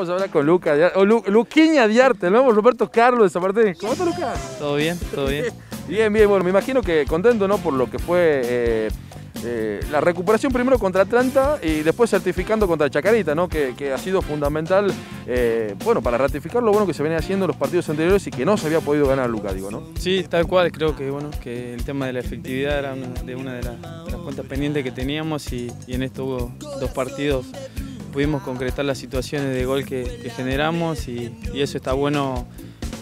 Vamos a hablar con Luca, Diarte, o Lu, Luquiña Diarte, Roberto Carlos de. ¿Cómo está Lucas? Todo bien, todo bien. bien, bien, bueno, me imagino que contento, ¿no? Por lo que fue eh, eh, la recuperación primero contra Atlanta y después certificando contra Chacarita, ¿no? Que, ha sido fundamental, eh, bueno, para ratificar lo bueno que se venía haciendo en los partidos anteriores y que no se había podido ganar Luca, digo, ¿no? Sí, tal cual, creo que, bueno, que el tema de la efectividad era una de una de, las, cuentas pendientes que teníamos y, en esto hubo dos partidos pudimos concretar las situaciones de gol que, generamos y, y eso está bueno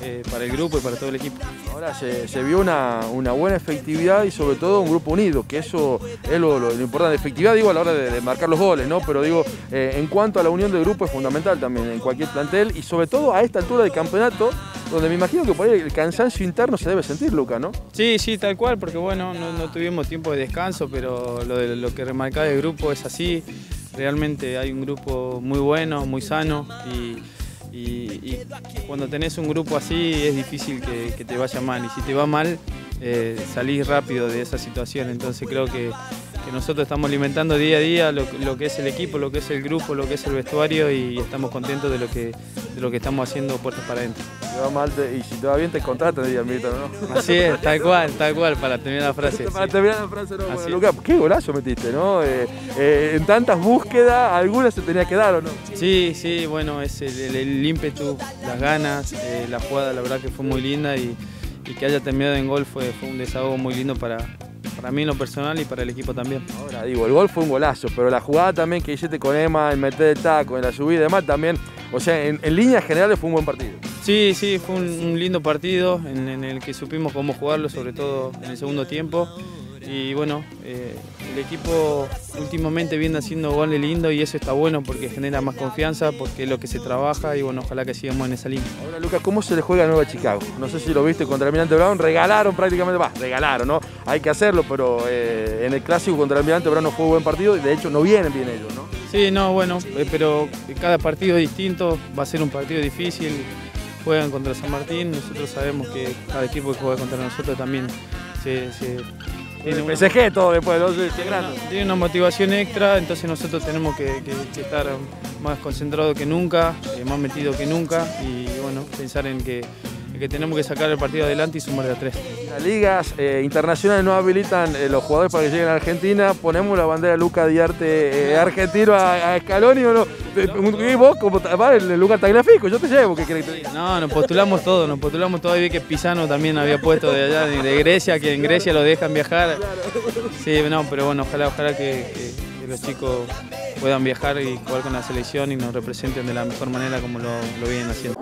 eh, para el grupo y para todo el equipo. Ahora se, vio una, buena efectividad y sobre todo un grupo unido, que eso es lo, lo, importante. Efectividad digo a la hora de, marcar los goles, ¿no? Pero digo, eh, en cuanto a la unión del grupo es fundamental también en cualquier plantel y sobre todo a esta altura del campeonato, donde me imagino que por ahí el cansancio interno se debe sentir, Luca, ¿no? Sí, sí, tal cual, porque bueno, no, tuvimos tiempo de descanso, pero lo, de, lo que remarcaba el grupo es así. Realmente hay un grupo muy bueno, muy sano y cuando tenés un grupo así es difícil que, te vaya mal y si te va mal eh, salís rápido de esa situación. Entonces creo que, nosotros estamos alimentando día a día lo, que es el equipo, lo que es el grupo, lo que es el vestuario y estamos contentos de lo que, de lo que estamos haciendo puertas para adentro. Y si te va bien te contratan, ¿no? Así es, tal cual, tal cual, para terminar la frase. Para terminar la frase, no. Bueno, Lucas, qué golazo metiste, ¿no? Eh, eh, en tantas búsquedas, algunas se tenía que dar, ¿o no? Sí, sí, bueno, es el, ímpetu, las ganas, la jugada, la verdad que fue muy linda y y que haya terminado en gol fue, fue un desahogo muy lindo para, para mí en lo personal y para el equipo también. Ahora digo, el gol fue un golazo, pero la jugada también que hiciste con Emma, el meter el taco, en la subida y demás también, o sea, en, líneas generales fue un buen partido. Sí, sí, fue un, lindo partido en, en, el que supimos cómo jugarlo, sobre todo en el segundo tiempo y bueno, eh, el equipo últimamente viene haciendo goles lindo y eso está bueno porque genera más confianza, porque es lo que se trabaja y bueno, ojalá que sigamos en esa línea. Ahora Lucas, ¿cómo se le juega a Nueva Chicago? No sé si lo viste contra el Almirante Brown, regalaron prácticamente, va, regalaron, ¿no? Hay que hacerlo, pero eh, en el clásico contra el Almirante Brown no fue un buen partido y de hecho no vienen bien ellos, ¿no? Sí, no, bueno, eh, pero cada partido es distinto, va a ser un partido difícil, juegan contra San Martín, nosotros sabemos que cada equipo que juega contra nosotros también se tiene un PSG todo después, ¿no? Tiene una motivación extra, entonces nosotros tenemos que, estar más concentrados que nunca, eh, más metidos que nunca y bueno, pensar en que que tenemos que sacar el partido adelante y sumar de a tres. Las ligas eh, internacionales no habilitan eh, los jugadores para que lleguen a Argentina. Ponemos la bandera Luca Diarte eh, argentino a, a, Scaloni o no. ¿Y vos como el lugar Tagliafico? Yo te llevo, ¿qué crees que No, nos postulamos todo, nos postulamos todo. vi que Pisano también había puesto de allá, de Grecia, que en Grecia lo dejan viajar. Sí, no, pero bueno, ojalá, ojalá que, los chicos puedan viajar y jugar con la selección y nos representen de la mejor manera como lo, lo vienen haciendo.